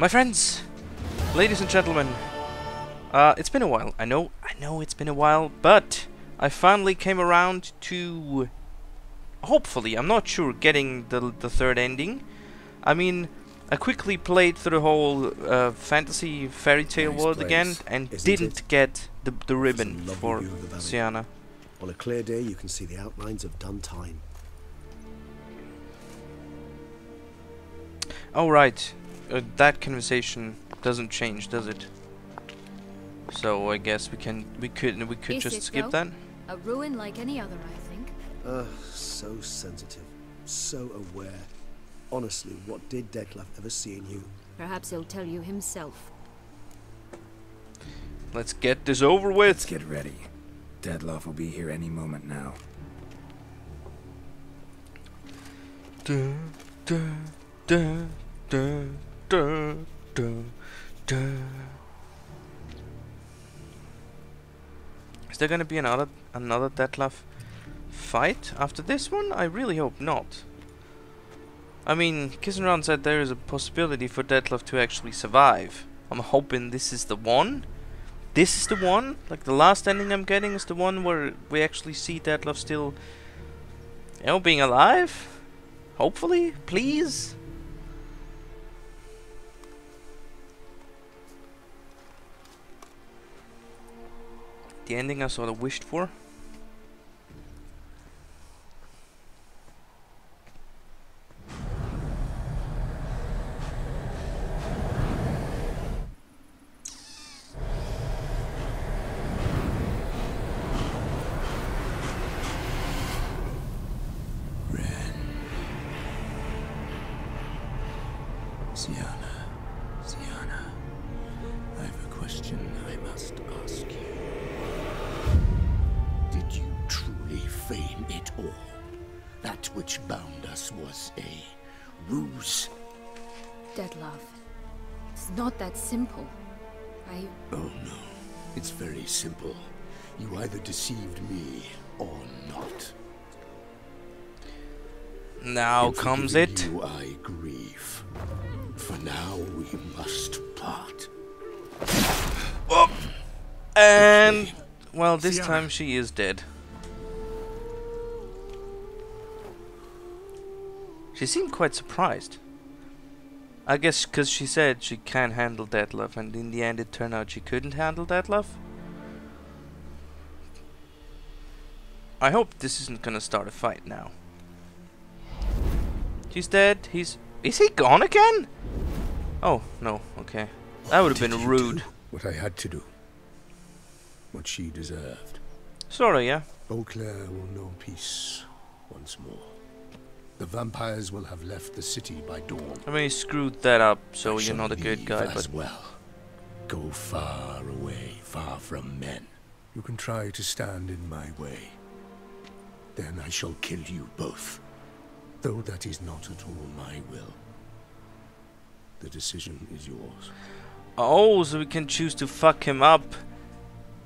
My friends, ladies and gentlemen, uh, it's been a while. I know, I know it's been a while, but I finally came around to, hopefully, I'm not sure, getting the the third ending. I mean, I quickly played through the whole uh, fantasy fairy tale Nice world again and didn't it? get the the ribbon for the. Syanna. On a clear day, you can see the outlines of Dun Tynne. Oh right, uh, that conversation doesn't change, does it? So I guess we can we could we could Is just skip though? that. A ruin like any other, I think. Ugh, so sensitive, so aware. Honestly, what did Dettlaff ever see in you? Perhaps he'll tell you himself. Let's get this over with. Let's with. get ready. Dettlaff will be here any moment now. Dun, dun, dun, dun, Is there gonna be another another Dettlaff fight after this one? I really hope not. I mean, Kissenron said there is a possibility for Dettlaff to actually survive. I'm hoping this is the one. This is the one. Like the last ending I'm getting is the one where we actually see Dettlaff still, you know, being alive. Hopefully, please. The ending I sort of wished for. Either deceived me or not. Now In comes it. You I grieve. For now we must part. And well, this time she is dead. She seemed quite surprised. I guess because she said she can't handle that love, and in the end it turned out she couldn't handle Dettlaff. I hope this isn't gonna start a fight now. He's dead. He's. Is he gone again? Oh, no, okay. That would have been rude. What I had to do. What she deserved. Sorta, yeah. Beauclair will know peace once more. The vampires will have left the city by dawn. I mean, he screwed that up, so I you're not a good guy, as but well. Go far away, far from men. You can try to stand in my way. Then I shall kill you both. Though that is not at all my will. The decision is yours. oh, so we can choose to fuck him up,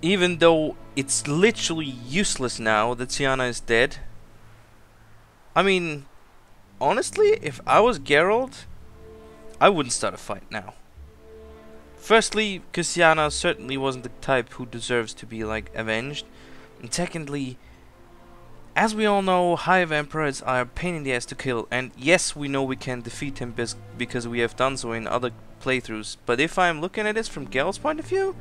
even though it's literally useless now that Syanna is dead. I mean, honestly, if I was Geralt, I wouldn't start a fight now. Firstly, because Syanna certainly wasn't the type who deserves to be like avenged, and secondly, as we all know, higher vampires are a pain in the ass to kill, and yes, we know we can defeat him because we have done so in other playthroughs, but if I'm looking at this from Geralt's point of view,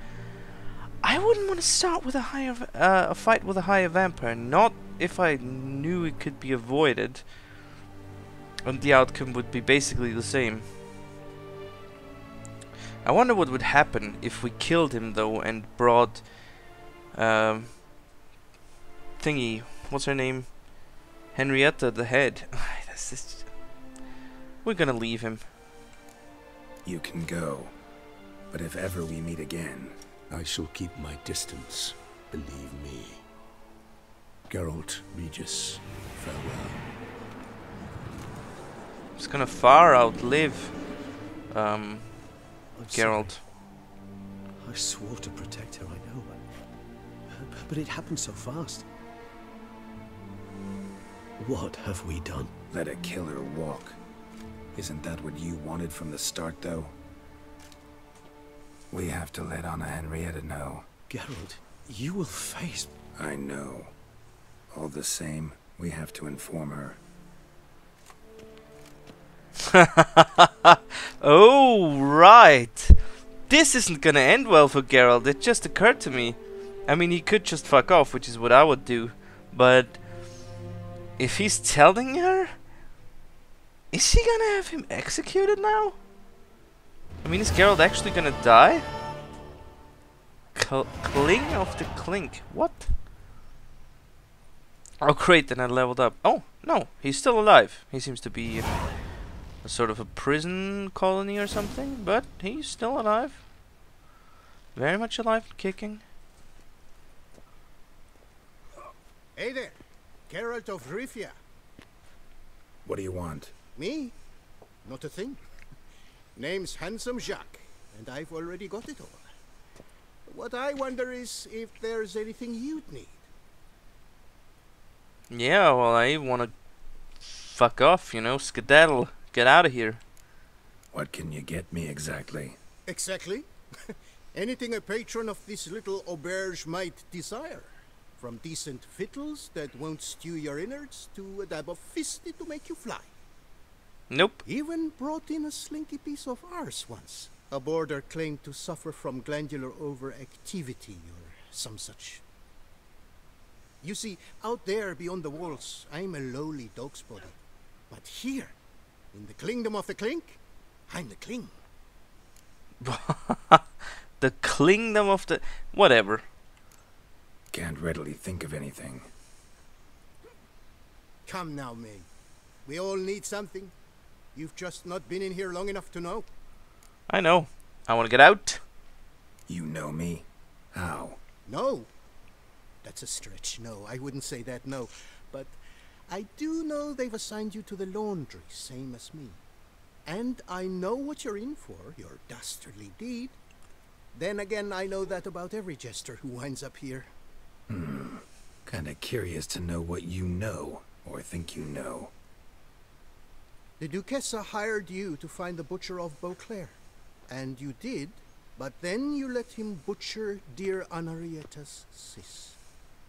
I wouldn't want to start with a higher v- uh, a fight with a higher vampire, not if I knew it could be avoided, and the outcome would be basically the same. I wonder what would happen if we killed him though and brought um, thingy, what's her name? Henrietta the head. That's just We're gonna leave him. You can go. But if ever we meet again, I shall keep my distance, believe me. Geralt Regis, farewell. It's gonna far outlive um, I'm sorry. Geralt. I swore to protect her, I know. But, but it happened so fast. What have we done? let a killer walk. Isn't that what you wanted from the start, though? We have to let Anna Henrietta know. Geralt, you will face. I know. All the same, we have to inform her. oh, right. This isn't gonna end well for Geralt. It just occurred to me. I mean, he could just fuck off, which is what I would do. But if he's telling her, is she gonna have him executed now? I mean, is Geralt actually gonna die? Cl cling of the clink. What? Oh, great, then I leveled up. Oh, no, he's still alive. He seems to be in a sort of a prison colony or something, but he's still alive. Very much alive and kicking. Hey there, Geralt of Rivia. What do you want? Me? Not a thing. Name's Handsome Jacques, and I've already got it all. What I wonder is if there's anything you'd need. Yeah, well, I wanna fuck off, you know, skedaddle, get out of here. What can you get me exactly? Exactly. Anything a patron of this little auberge might desire. From decent victuals that won't stew your innards to a dab of fisstech to make you fly. Nope. Even brought in a slinky piece of ours once. A boarder claimed to suffer from glandular overactivity or some such. You see, out there beyond the walls, I'm a lowly dog's body. But here, in the kingdom of the clink, I'm the cling. the kingdom of the... Whatever. Can't readily think of anything. Come now, May. We all need something. You've just not been in here long enough to know. I know. I want to get out. You know me? How? No. That's a stretch. No, I wouldn't say that, no. But I do know they've assigned you to the laundry, same as me. And I know what you're in for, your dastardly deed. Then again, I know that about every jester who winds up here. Hmm. Kinda curious to know what you know, or think you know. The Duchessa hired you to find the butcher of Beauclair. And you did, but then you let him butcher dear Anarietta's sis.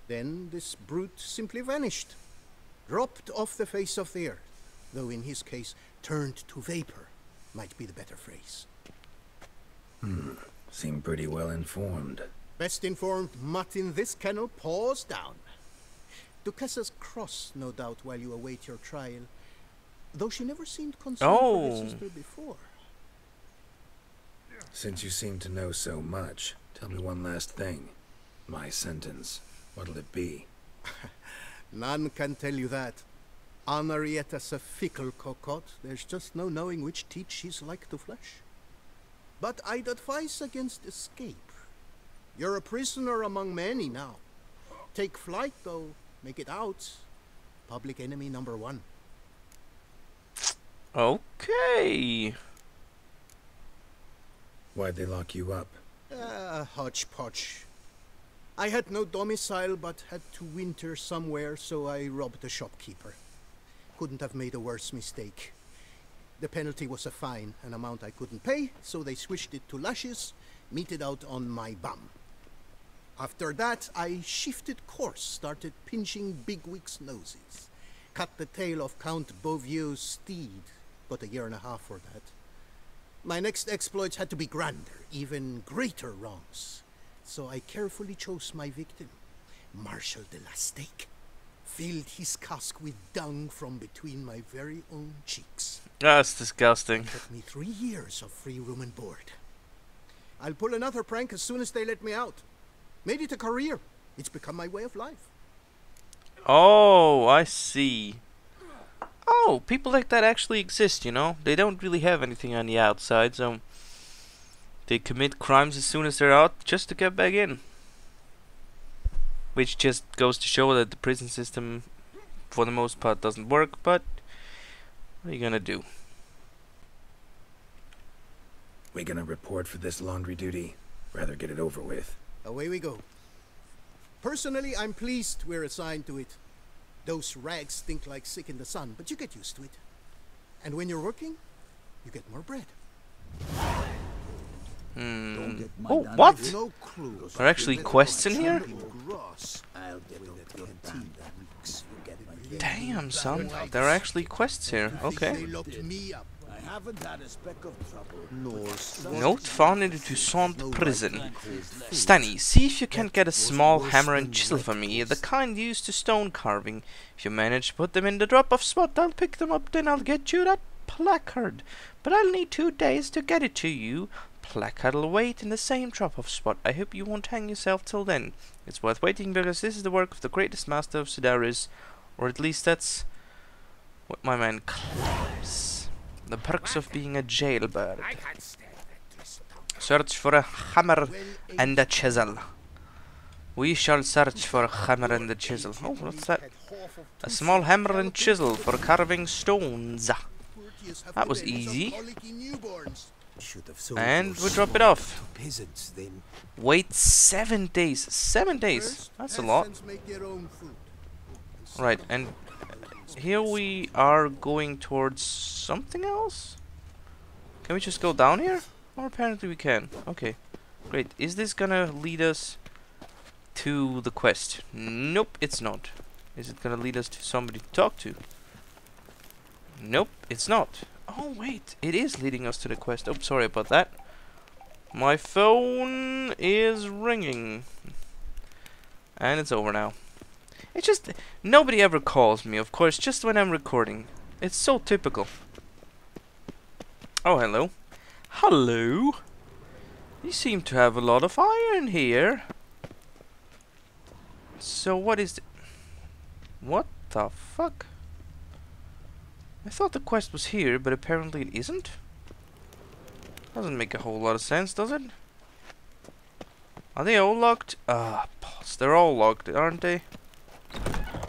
Then this brute simply vanished, dropped off the face of the earth, though in his case turned to vapor might be the better phrase. Hmm, seem pretty well informed. Best informed mutt in this kennel paws down. Duchessa's cross, no doubt, while you await your trial, though she never seemed concerned for Oh. her sister before. Since you seem to know so much, tell me one last thing. My sentence, what'll it be? None can tell you that. Anarietta's a fickle cocotte. There's just no knowing which teat she's like to flesh. But I'd advise against escape. You're a prisoner among many now. Take flight, though. Make it out. Public enemy number one. Okay. Why'd they lock you up? Ah, hodgepodge. I had no domicile, but had to winter somewhere, so I robbed a shopkeeper. Couldn't have made a worse mistake. The penalty was a fine, an amount I couldn't pay, so they switched it to lashes, meted out on my bum. After that, I shifted course, started pinching bigwigs' noses. Cut the tail of Count Beauvieux's steed, but a year and a half for that. My next exploits had to be grander, even greater wrongs. So I carefully chose my victim, Marshal de la Stake. Filled his cask with dung from between my very own cheeks. That's disgusting. Took me three years of free room and board. I'll pull another prank as soon as they let me out. Made it a career. It's become my way of life. Oh, I see. Oh, people like that actually exist, you know? They don't really have anything on the outside, so they commit crimes as soon as they're out just to get back in. Which just goes to show that the prison system, for the most part, doesn't work, but what are you gonna do? We gonna report for this laundry duty? Rather get it over with. Away we go. Personally, I'm pleased we're assigned to it. Those rags stink like sick in the sun, but you get used to it. And when you're working, you get more bread. Hmm. get my Oh, what? No clue. There are actually quests in here? Gross. I'll get the canteen that weeks. You get it. Damn, son. There are actually quests here. They Okay. Locked me up. I haven't had a speck of trouble. Norse. Note found in the Toussaint prison. Stanny, see if you can get a small hammer and chisel for me, the kind used to stone carving. If you manage to put them in the drop-off spot, I'll pick them up, then I'll get you that placard. But I'll need two days to get it to you. Placard'll wait in the same drop-off spot. I hope you won't hang yourself till then. It's worth waiting because this is the work of the greatest master of Cidaris, or at least that's what my man claims. The perks of being a jailbird. Search for a hammer and a chisel. We shall search for a hammer and a chisel. Oh, what's that? A small hammer and chisel for carving stones. That was easy. Should have sold And those we drop it off. Wait seven days. Seven days. That's a lot. Right, and here we are going towards something else? Can we just go down here? Or apparently we can. Okay, great. Is this gonna lead us to the quest? Nope, it's not. Is it gonna lead us to somebody to talk to? Nope, it's not. Oh wait, it is leading us to the quest. Oh, sorry about that. My phone is ringing. And it's over now. It's just nobody ever calls me, of course, just when I'm recording. It's so typical. Oh, hello. Hello. You seem to have a lot of iron here. So what is th- What the fuck? I thought the quest was here, but apparently it isn't. Doesn't make a whole lot of sense, does it? Are they all locked? Ah, balls. They're all locked, aren't they?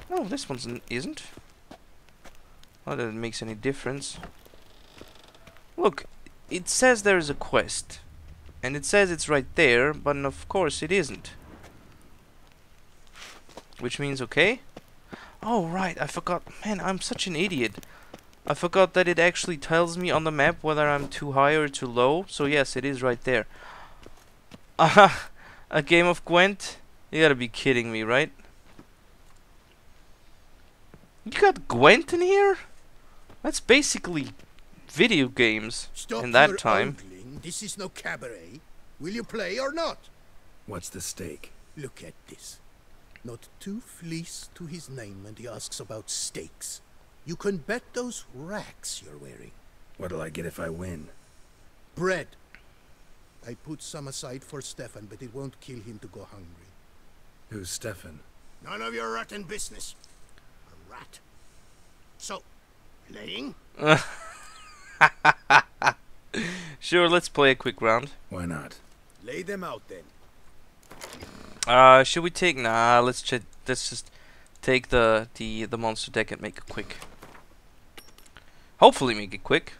No, this one isn't. Not that it makes any difference. Look, it says there is a quest. And it says it's right there, but of course it isn't. Which means okay? Oh, right, I forgot. Man, I'm such an idiot. I forgot that it actually tells me on the map whether I'm too high or too low. So yes, it is right there. Aha! a game of Gwent? You gotta be kidding me, right? You got Gwent in here? That's basically video games Stop in that your time. ogling. This is no cabaret. Will you play or not? What's the stake? Look at this. Not two fleece to his name and he asks about stakes. You can bet those racks you're wearing. What'll I get if I win? Bread. I put some aside for Stefan, but it won't kill him to go hungry. Who's Stefan? None of your rotten business. A rat. So, playing? Sure, let's play a quick round. Why not? Lay them out then. Uh, should we take? Nah, let's ch let's just take the the the monster deck and make it quick. Hopefully, make it quick.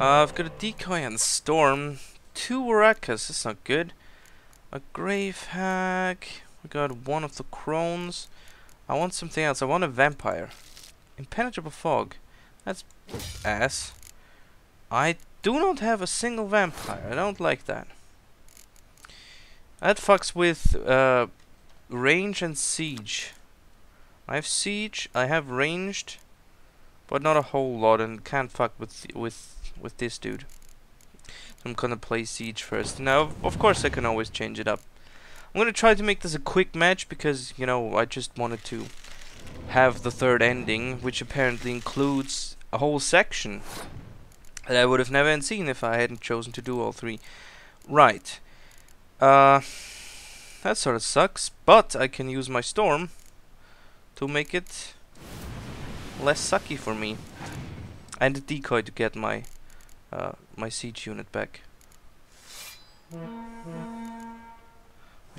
Uh, I've got a decoy and storm, two warakas. That's not good. A Grave Hag. We got one of the crones. I want something else. I want a vampire. Impenetrable fog. That's ass. I do not have a single vampire. I don't like that. That fucks with uh, range and siege. I have siege, I have ranged, but not a whole lot, and can't fuck with with with this dude. I'm gonna play siege first. Now, of course, I can always change it up. I'm gonna try to make this a quick match because you know I just wanted to have the third ending, which apparently includes a whole section that I would have never seen if I hadn't chosen to do all three. Right. Uh, that sort of sucks, but I can use my storm to make it less sucky for me, and the decoy to get my uh, my siege unit back,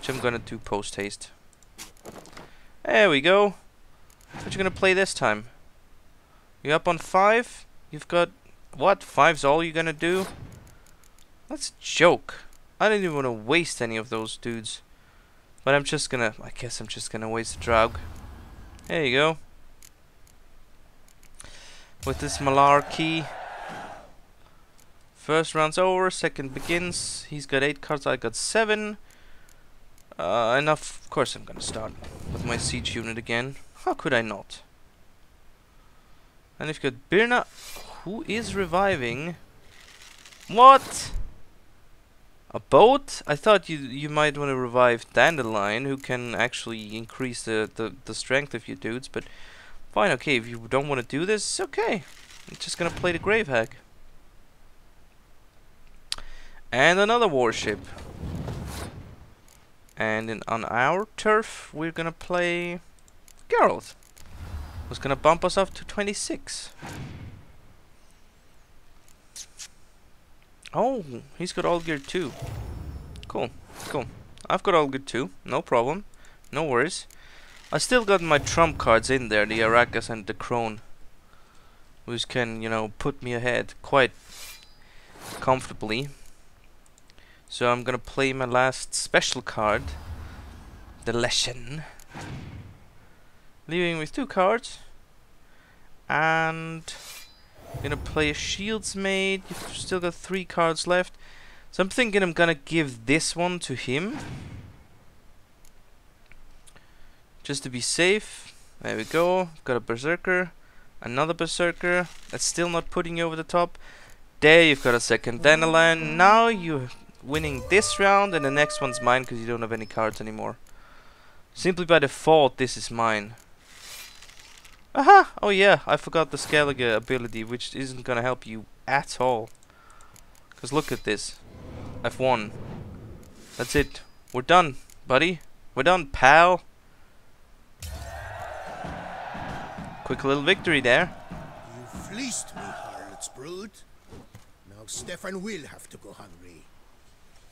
which I'm gonna do post haste. There we go. What you gonna play this time? You up on five? You've got what? Five's all you're gonna do? That's a joke. I didn't even want to waste any of those dudes. But I'm just gonna, I guess I'm just gonna waste a Draug. There you go. With this Malar key. First round's over, second begins. He's got 8 cards, I got 7. Uh, and of course I'm gonna start with my siege unit again. How could I not? And if you got Birna, who is reviving. What? A boat? I thought you you might want to revive Dandelion, who can actually increase the, the, the strength of your dudes, but fine, okay, if you don't want to do this, okay. I'm just gonna play the Grave Hag. And another warship. And in, on our turf, we're gonna play Geralt. Who's gonna bump us up to 26. Oh, he's got Olgierd too. Cool, cool. I've got Olgierd too, no problem. No worries. I still got my trump cards in there, the Arachas and the Crone. Which can, you know, put me ahead quite comfortably. So I'm gonna play my last special card, the Leshen. Leaving with two cards. And I'm gonna play a Shields Maid. You've still got three cards left. So I'm thinking I'm gonna give this one to him. Just to be safe. There we go. Got a Berserker. Another Berserker. That's still not putting you over the top. There you've got a second Dandelion. Now you winning this round and the next one's mine because you don't have any cards anymore. Simply by default, this is mine. Aha! Oh yeah, I forgot the Skellige ability, which isn't gonna help you at all. Because look at this. I've won. That's it. We're done, buddy. We're done, pal. Quick little victory there. You fleeced me, harlot's brood. Now Stefan will have to go hungry.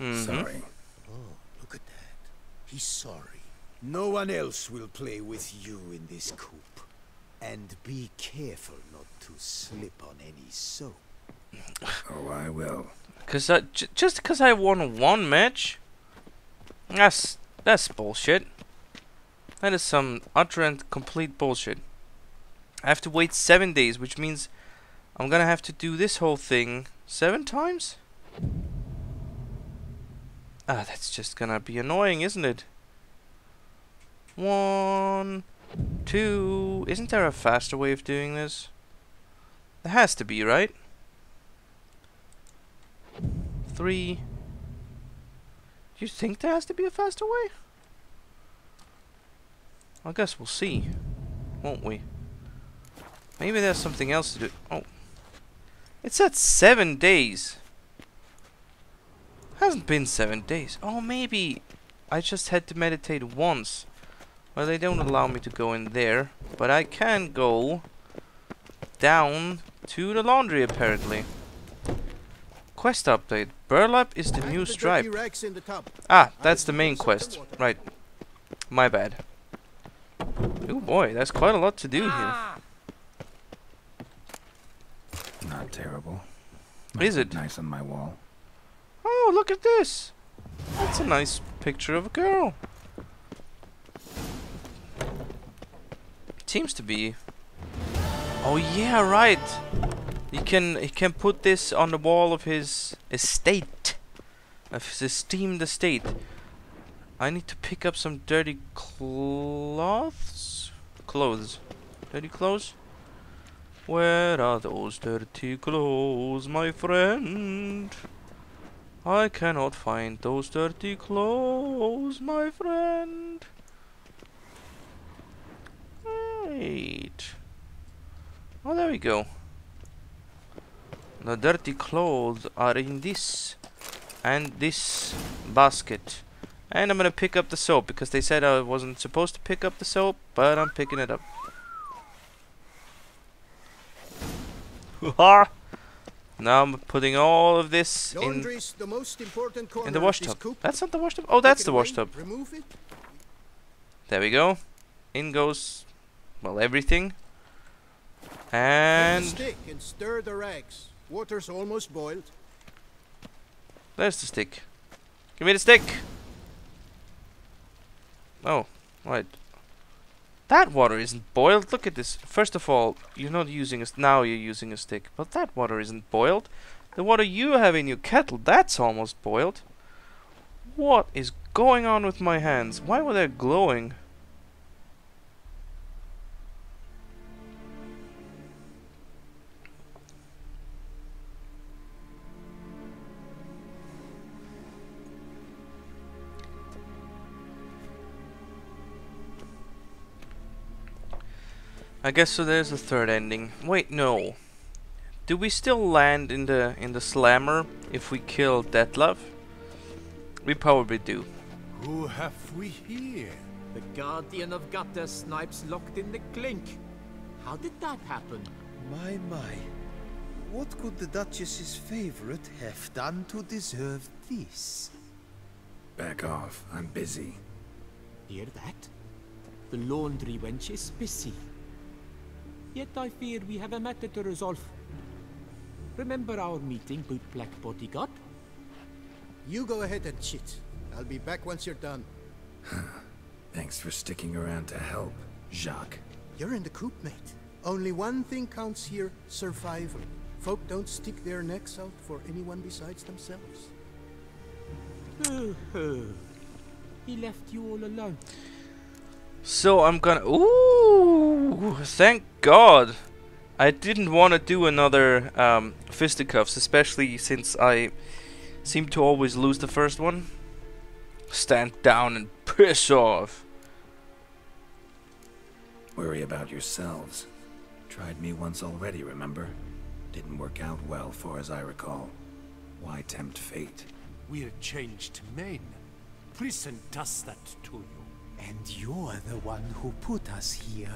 Mhm. Sorry. Oh, look at that. He's sorry. No one else will play with you in this coop. And be careful not to slip on any soap. Oh, I will. Cause I, j just because I won one match, that's that's bullshit. That is some utter and complete bullshit. I have to wait seven days, which means I'm gonna have to do this whole thing seven times. Ah, that's just gonna be annoying, isn't it? One, two. Isn't there a faster way of doing this? There has to be, right? Three. Do you think there has to be a faster way? I guess we'll see, won't we? Maybe there's something else to do. Oh. It's at seven days. Hasn't been seven days. Oh, maybe I just had to meditate once. Well, they don't allow me to go in there. But I can go down to the laundry, apparently. Quest update. Burlap is the new stripe. dirty rags in the tub. Ah, that's the main quest. Right. My bad. Oh boy, that's quite a lot to do here. Not terrible. Is it? Nice on my wall. Oh, look at this. That's a nice picture of a girl. Seems to be. Oh yeah, right. He can he can put this on the wall of his estate, of his esteemed estate. I need to pick up some dirty cloths, clothes, dirty clothes. Where are those dirty clothes, my friend? I cannot find those dirty clothes, my friend. Wait. Oh, there we go. The dirty clothes are in this and this basket. And I'm gonna pick up the soap because they said I wasn't supposed to pick up the soap, but I'm picking it up. Ha! Now I'm putting all of this in the most important in the wash tub. That's not the wash tub. Oh, that's the wash tub. There we go. In goes, well, everything. And stick and stir the rags. Water's almost boiled. there's the stick. Give me the stick. Oh, right. That water isn't boiled. Look at this. First of all, you're not using a now you're using a stick, but that water isn't boiled. The water you have in your kettle, that's almost boiled. What is going on with my hands? Why were they glowing? I guess so there's a third ending. Wait, no. Do we still land in the in the slammer if we kill Dettlaff? We probably do. Who have we here? The Guardian of Gutter snipes locked in the clink. How did that happen? My, my. What could the Duchess's favorite have done to deserve this? Back off. I'm busy. Hear that? The laundry wench is busy. Yet I fear we have a matter to resolve. Remember our meeting, bootblack bodyguard? You go ahead and chit. I'll be back once you're done. Thanks for sticking around to help, Jacques. You're in the coop, mate. Only one thing counts here, survival. Folk don't stick their necks out for anyone besides themselves. Uh-huh. he left you all alone. So I'm gonna. Ooh! Thank God! I didn't want to do another um, fisticuffs, especially since I seem to always lose the first one. Stand down and piss off. Worry about yourselves. Tried me once already, remember? Didn't work out well, far as I recall. Why tempt fate? We're changed men. Prison does that to you. And you're the one who put us here.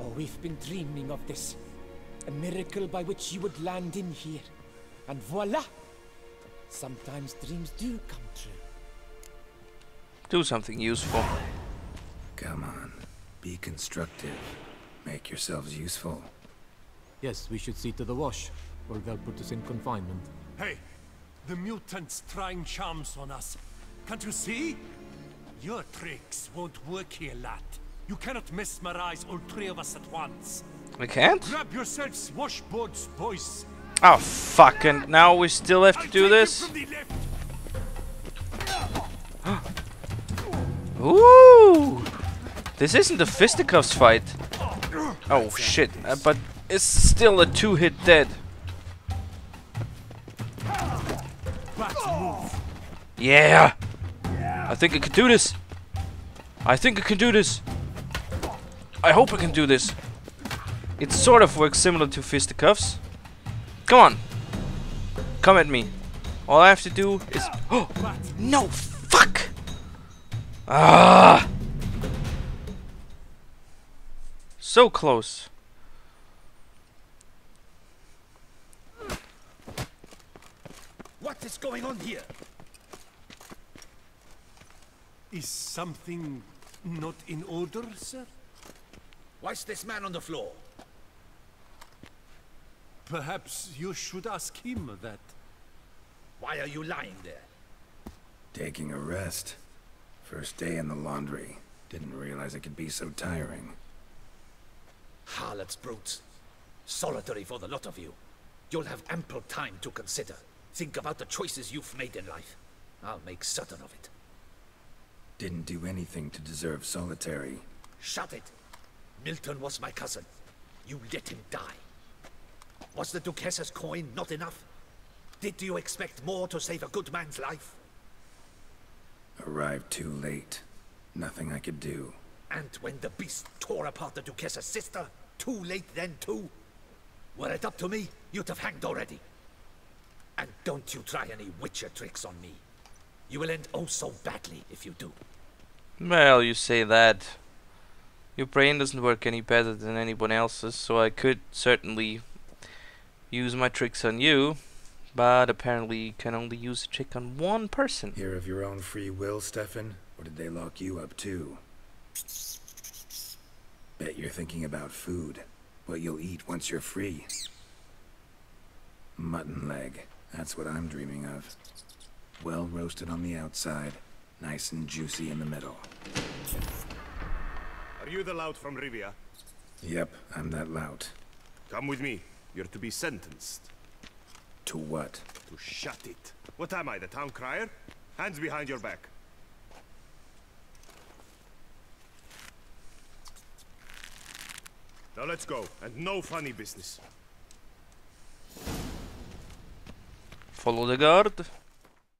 Oh, we've been dreaming of this. A miracle by which you would land in here. And voila! Sometimes dreams do come true. Do something useful. Come on. Be constructive. Make yourselves useful. Yes, we should see to the wash, or they'll put us in confinement. Hey, the mutant's trying charms on us. Can't you see? Your tricks won't work here, lad. You cannot mesmerize all three of us at once. We can't? Grab yourselves washboards, boys. Oh, fucking. now we still have to I'll do this? it from the left. Ooh! This isn't a fisticuffs fight. Oh shit, uh, but it's still a two hit dead. Yeah! I think I can do this. I think I can do this. I hope I can do this. It sort of works similar to fisticuffs. Come on. Come at me. All I have to do is... Oh! No! Fuck! Ah! So close. What is going on here? Is something not in order, sir? Why's this man on the floor? Perhaps you should ask him that. Why are you lying there? Taking a rest. First day in the laundry. Didn't realize it could be so tiring. Harlots brutes. Solitary for the lot of you. You'll have ample time to consider. Think about the choices you've made in life. I'll make certain of it. Didn't do anything to deserve solitary. Shut it! Milton was my cousin. You let him die. Was the Duquesse's coin not enough? Did you expect more to save a good man's life? Arrived too late. Nothing I could do. And when the beast tore apart the Duquesse's sister, too late then too? Were it up to me, you'd have hanged already. And don't you try any witcher tricks on me. You will end oh so badly if you do. Well, you say that. Your brain doesn't work any better than anyone else's, so I could certainly use my tricks on you, but apparently you can only use a trick on one person. Here of your own free will, Stefan? Or did they lock you up too? Bet you're thinking about food. What you'll eat once you're free. Mutton leg. That's what I'm dreaming of. Well roasted on the outside, nice and juicy in the middle. Are you the lout from Rivia? Yep, I'm that lout. Come with me. You're to be sentenced. To what? To shut it. What am I, the town crier? Hands behind your back. Now let's go, and no funny business. Follow the guard.